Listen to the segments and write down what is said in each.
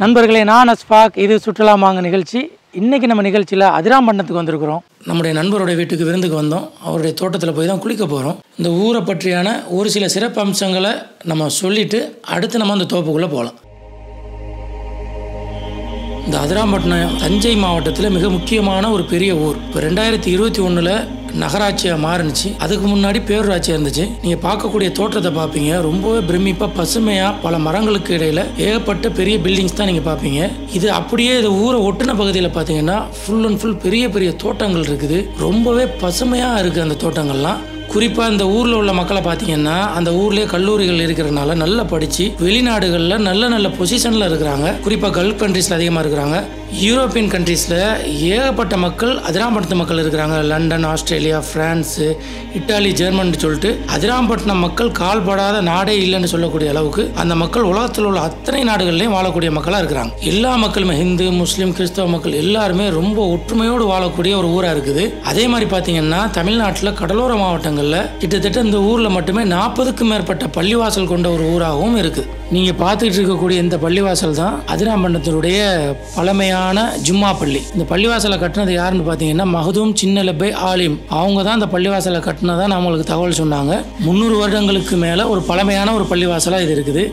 நண்பர்களே நான் அஸ்பாக். இது சுற்றுலா மாங்க நிகழ்ச்சி. இன்றைக்கி நம்ம நிகழ்ச்சியில் அதிராம்பட்டினத்துக்கு வந்திருக்கிறோம். நம்முடைய நண்பருடைய வீட்டுக்கு விருந்துக்கு வந்தோம். அவருடைய தோட்டத்தில் போய் தான் குளிக்க போகிறோம் இந்த ஊரை பற்றியான ஒரு சில சிறப்பு அம்சங்களை நம்ம சொல்லிட்டு அடுத்து நம்ம அந்த தோப்புக்குள்ளே போகலாம் இந்த அதிராம்பட்டினம் தஞ்சை மாவட்டத்தில் மிக முக்கியமான ஒரு பெரிய ஊர். இப்போ ரெண்டாயிரத்தி இருபத்தி ஒன்றில் நகராட்சியாக மாறுனுச்சு. அதுக்கு முன்னாடி பேரூராட்சியாக இருந்துச்சு. நீங்கள் பார்க்கக்கூடிய தோற்றத்தை பார்ப்பீங்க. ரொம்பவே பிரமிப்பாக பசுமையாக பல மரங்களுக்கு இடையில் ஏகப்பட்ட பெரிய பில்டிங்ஸ் தான் நீங்கள் பார்ப்பீங்க. இது அப்படியே இது ஊரை ஒட்டின பகுதியில் பார்த்தீங்கன்னா ஃபுல் அண்ட் ஃபுல் பெரிய பெரிய தோட்டங்கள் இருக்குது. ரொம்பவே பசுமையாக இருக்குது அந்த தோட்டங்கள்லாம். குறிப்பாக இந்த ஊரில் உள்ள மக்களை பார்த்தீங்கன்னா அந்த ஊர்லேயே கல்லூரிகள் இருக்கிறனால நல்லா படித்து வெளிநாடுகளில் நல்ல நல்ல பொசிஷனில் இருக்கிறாங்க. குறிப்பாக கல்ஃப் கண்ட்ரீஸில் அதிகமாக இருக்கிறாங்க. யூரோப்பியன் கண்ட்ரீஸில் ஏகப்பட்ட மக்கள் அதிராம்பட்டினம் மக்கள் இருக்கிறாங்க. London Australia France Italy German சொல்லிட்டு அதிராம்பட்டினம் மக்கள் கால்படாத நாடே இல்லைன்னு சொல்லக்கூடிய அளவுக்கு அந்த மக்கள் உலகத்தில் உள்ள அத்தனை நாடுகள்லையும் வாழக்கூடிய மக்களாக இருக்கிறாங்க. எல்லா மக்களுமே ஹிந்து முஸ்லீம் கிறிஸ்தவ மக்கள் எல்லாருமே ரொம்ப ஒற்றுமையோடு வாழக்கூடிய ஒரு ஊராக இருக்குது. அதே மாதிரி பார்த்தீங்கன்னா தமிழ்நாட்டில் கடலோர மாவட்டங்களில் கிட்டத்தட்ட இந்த ஊரில் மட்டுமே நாற்பதுக்கும் மேற்பட்ட பள்ளிவாசல் கொண்ட ஒரு ஊராகவும் இருக்குது நீங்கள் பார்த்துக்கிட்டு இருக்கக்கூடிய இந்த பள்ளிவாசல் தான் அதிராம்பட்டினத்தினுடைய பழமையான ஜும்மா பள்ளி. இந்த பள்ளிவாசலை கட்டினது யாருன்னு பார்த்தீங்கன்னா மகதூம் சின்ன லெப்பை ஆலிம். அவங்க தான் இந்த பள்ளிவாசலை கட்டினதா நம்மளுக்கு தகவல் சொன்னாங்க. முந்நூறு வருடங்களுக்கு மேலே ஒரு பழமையான ஒரு பள்ளிவாசலாக இது இருக்குது.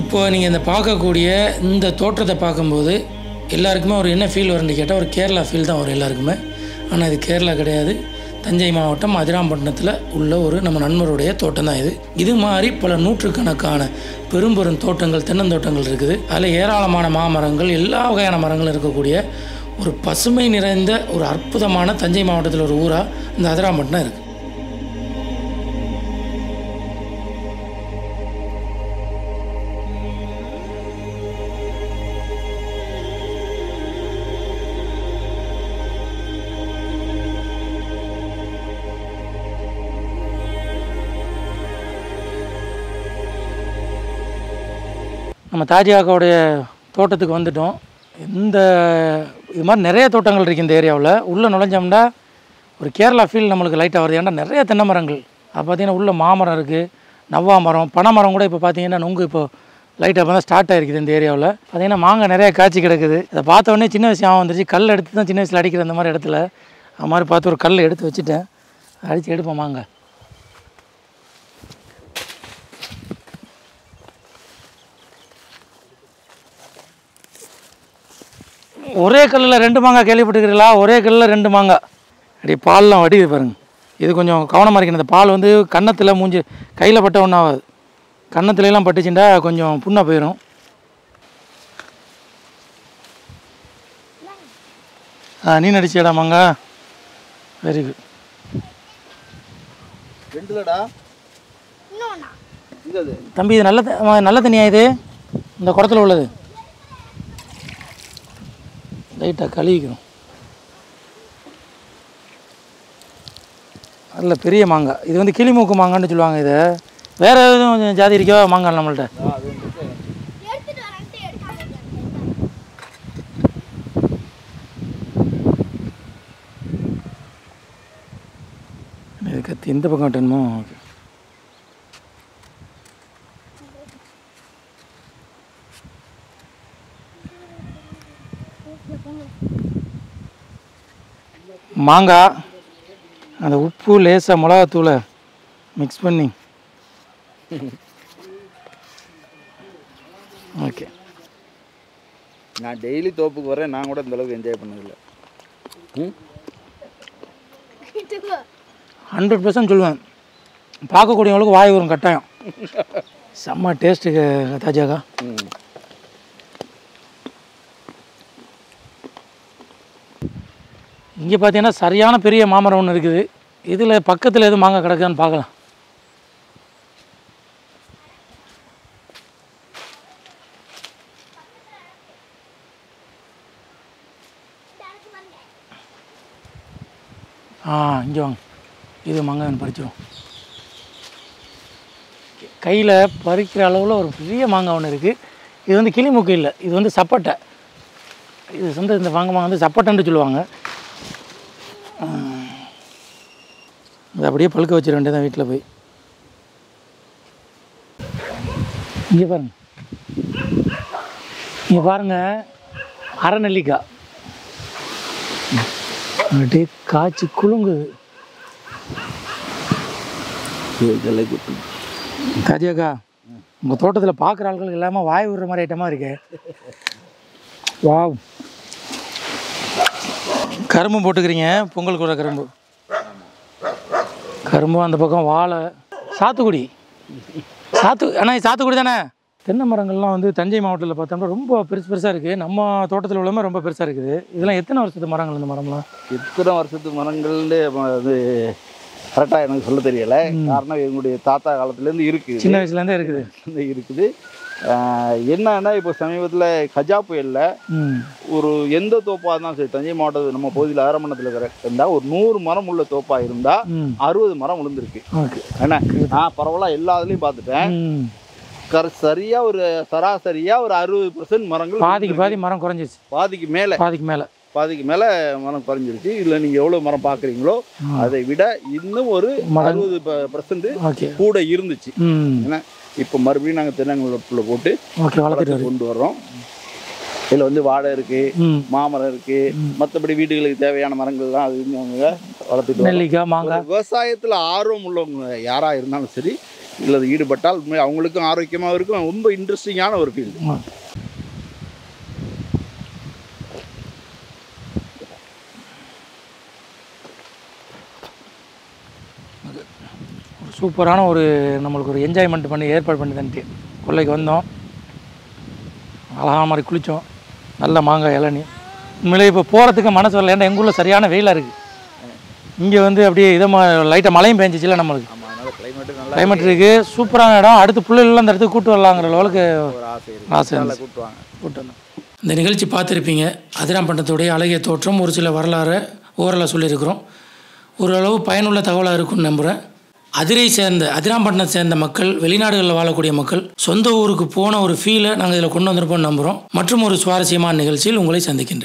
இப்போ நீங்கள் இந்த பார்க்கக்கூடிய இந்த தோற்றத்தை பார்க்கும்போது எல்லாருக்குமே ஒரு என்ன ஃபீல் வரும்னு கேட்டால் ஒரு கேரளா ஃபீல் தான் வரும் எல்லாருக்குமே. ஆனால் இது கேரளா கிடையாது. தஞ்சை மாவட்டம் அதிராம்பட்டினத்தில் உள்ள ஒரு நம்ம நண்பருடைய தோட்டம் தான் இது. இது மாதிரி பல நூற்றுக்கணக்கான பெரும்பெரும் தோட்டங்கள் தென்னந்தோட்டங்கள் இருக்குது. அதில் ஏராளமான மாமரங்கள் எல்லா வகையான மரங்களும் இருக்கக்கூடிய ஒரு பசுமை நிறைந்த ஒரு அற்புதமான தஞ்சை மாவட்டத்தில் ஒரு ஊராக இந்த அதிராம்பட்டினம் இருக்குது நம்ம தாஜியாக்காவுடைய தோட்டத்துக்கு வந்துட்டோம். இந்த இது மாதிரி நிறைய தோட்டங்கள் இருக்குது இந்த ஏரியாவில். உள்ளே நுழைஞ்சோம்னா ஒரு கேரளா ஃபீல் நம்மளுக்கு லைட்டாக வருது. ஏன்னா நிறைய தென்னை மரங்கள். அப்போ பார்த்தீங்கன்னா உள்ளே மாமரம் இருக்குது நவ்வா மரம் பனை மரம் கூட இப்போ பார்த்தீங்கன்னா நுங்கு இப்போ லைட்டாக இப்போ தான் ஸ்டார்ட் ஆகிருக்குது இந்த ஏரியாவில். பார்த்தீங்கன்னா மாங்காய் நிறைய காய்ச்சி கிடக்குது. அதை பார்த்த உடனே சின்ன வயசு ஆகும் வந்துருச்சு. கல் எடுத்து தான் சின்ன வயசில் அடிக்கிற அந்த மாதிரி இடத்துல. அது மாதிரி பார்த்து ஒரு கல் எடுத்து வச்சுட்டேன். அடித்து எடுப்போம் மாங்காய். ஒரே கல்லில் ரெண்டு மாங்காய் கேள்விப்பட்டுக்கிறீங்களா ஒரே கல்லில் ரெண்டு மாங்காய் அப்படி பால்லாம் வடிக்குது பாருங்க. இது கொஞ்சம் கவனமாக இருக்கணும். இந்த பால் வந்து கன்னத்தில் மூஞ்சி கையில் பட்ட ஒன்றும் ஆகாது. கன்னத்துல எல்லாம் பட்டுச்சுண்டா கொஞ்சம் புண்ணாக போயிடும் ஆ நீ நடிச்சியடா மாங்காய் வெரி குட் ரெண்டுலடா. தம்பி இது நல்ல நல்ல தண்ணியா இது? இந்த குடத்துல உள்ளது. லைட்டாக கழுவிக்கணும். நல்ல பெரிய மாங்காய் இது வந்து கிளிமூக்கு மாங்கான்னு சொல்லுவாங்க இதை. வேறு எதுவும் ஜாதி இருக்கோ மாங்காய் நம்மள்ட்ட? இது கத்தி இந்த பக்கம் வெட்டணுமோ? ஓகே மாங்காய் அந்த உப்பு லேசாக மிளகாத்தூளை மிக்ஸ் பண்ணி. ஓகே நான் டெய்லி தோப்புக்கு வரேன் நான் கூட இந்த அளவுக்கு என்ஜாய் பண்ணதில்ல. ஹண்ட்ரட் பர்சன்ட் சொல்லுவேன். பார்க்கக்கூடியவங்களுக்கு வாய் வரும் கட்டாயம். செம்ம டேஸ்ட்டுக்கு தாஜாக்கா. இங்கே பார்த்தீங்கன்னா சரியான பெரிய மாமரம் ஒன்று இருக்குது. இதில் பக்கத்தில் எதுவும் மாங்காய் கிடக்குதான்னு பார்க்கலாம். ஆ இங்கே வாங்க. இது மாங்காய் பறிச்சிடும் கையில் பறிக்கிற அளவில் ஒரு பெரிய மாங்காய் ஒன்று இருக்குது இது வந்து கிளிமூக்கு இல்லை. இது வந்து சப்பட்டை. இது வந்து இந்த மாங்காய் வந்து சப்பட்டைன்னு சொல்லுவாங்க. அதை அப்படியே பழுக்க வச்சிட வேண்டியதான் வீட்டில் போய். இங்கே பாருங்க. இங்கே பாருங்க. அரைநெல்லிக்காய் அப்படியே காய்ச்சி குலுங்குது. காஜியாக்கா உங்கள் தோட்டத்தில் பார்க்குற ஆள்கள் இல்லாமல் வாய் விடுற மாதிரி ஐட்டமாக இருக்கு. வாவ். கரும்பு போட்டுக்கிறீங்க பொங்கல் கூட கரும்பு. கரும்பு அந்த பக்கம் வாழை. சாத்துக்குடி. சாத்து அண்ணா சாத்துக்குடி தானே? தென்னை மரங்கள்லாம் வந்து தஞ்சை மாவட்டத்தில் பார்த்தோம்னா ரொம்ப பெருசு பெருசாக இருக்குது நம்ம தோட்டத்தில் உள்ளமே ரொம்ப பெருசாக இருக்குது. இதெல்லாம் எத்தனை வருஷத்து மரங்கள் இந்த மரம்லாம்? எத்தனை வருஷத்து மரங்கள்னு அது கரெக்டாக எனக்கு சொல்ல தெரியல. காரணம் எங்களுடைய தாத்தா காலத்துலேருந்து இருக்குது. சின்ன வயசுலேருந்தே இருக்குது. இருக்குது. என்னன்னா இப்போ சமீபத்தில் கஜா புயலில் ஒரு எந்த தோப்பாக இருந்தாலும் சரி தஞ்சை மாவட்டத்தில் நம்ம பகுதியில் ஆரம்பணத்தில் இருக்கிற இருந்தால் ஒரு நூறு மரம் உள்ள தோப்பாக இருந்தால் அறுபது மரம் விழுந்திருக்கு. என்ன? நான் பரவாயில்ல எல்லா இதுலேயும் பார்த்துட்டேன் கர சரியாக ஒரு சராசரியாக ஒரு அறுபது பர்சன்ட் மரங்கள் பாதிக்கு பாதி மரம் குறைஞ்சிச்சு பாதிக்கு மேலே. பாதிக்கு மேலே. பாதிக்கு மேலே மரம் குறைஞ்சிருச்சு. இதில் நீங்கள் எவ்வளோ மரம் பார்க்குறீங்களோ அதை விட இன்னும் ஒரு. அறுபது பர்சன்ட் கூட இருந்துச்சு. ம். ஏன்னா இப்போ மறுபடியும் நாங்கள் தென்னங்குளப்புல போட்டு வளர்த்து கொண்டு வர்றோம். இதில் வந்து வாழை இருக்குது மாமரம் இருக்குது மற்றபடி வீடுகளுக்கு தேவையான மரங்கள்லாம் அது அவங்க வளர்த்துட்டு. நெல்லிக்காய் மாங்காய். விவசாயத்தில் ஆர்வம் உள்ளவங்க யாராக இருந்தாலும் சரி இல்லை ஈடுபட்டால் அவங்களுக்கும் ஆரோக்கியமாக இருக்கும் ரொம்ப இன்ட்ரெஸ்டிங்கான ஒரு ஃபீல்டு சூப்பரான ஒரு நம்மளுக்கு ஒரு என்ஜாய்மெண்ட் பண்ணி ஏற்பாடு பண்ணி தந்துட்டு கொள்ளைக்கு வந்தோம். அழகான மாதிரி குளித்தோம் நல்ல மாங்காய் இளநீ. உண்மையிலே இப்போ போகிறதுக்கு மனசு வரல. ஏன்னா எங்கள் ஊரில் சரியான வெயிலாக இருக்குது இங்கே வந்து அப்படியே இதமாக லைட்டாக மழையும் பெஞ்சிச்சுல நம்மளுக்கு. கிளைமேட் இருக்குது சூப்பரான இடம். அடுத்து பிள்ளைகள்லாம் இந்த இடத்துக்கு கூட்டு வரலாங்கிற ஒரு ஆசை. கூட்டுவாங்க கூட்டு வந்தோம். இந்த நிகழ்ச்சி பார்த்துருப்பீங்க. அதிராம்பட்டினத்துடைய அழகிய தோற்றம் ஒரு சில வரலாறு ஓரலாக சொல்லியிருக்கிறோம். ஓரளவு பயனுள்ள தகவலாக இருக்கும்னு நம்புகிறேன் அதிரை சேர்ந்த அதிராம்பட்டினம் சேர்ந்த மக்கள் வெளிநாடுகளில் வாழக்கூடிய மக்கள் சொந்த ஊருக்கு போன ஒரு ஃபீலை நாங்கள் இதில் கொண்டு வந்திருப்போம் நம்புகிறோம் மற்றும் ஒரு சுவாரஸ்யமான நிகழ்ச்சியில் உங்களை சந்திக்கின்றேன்.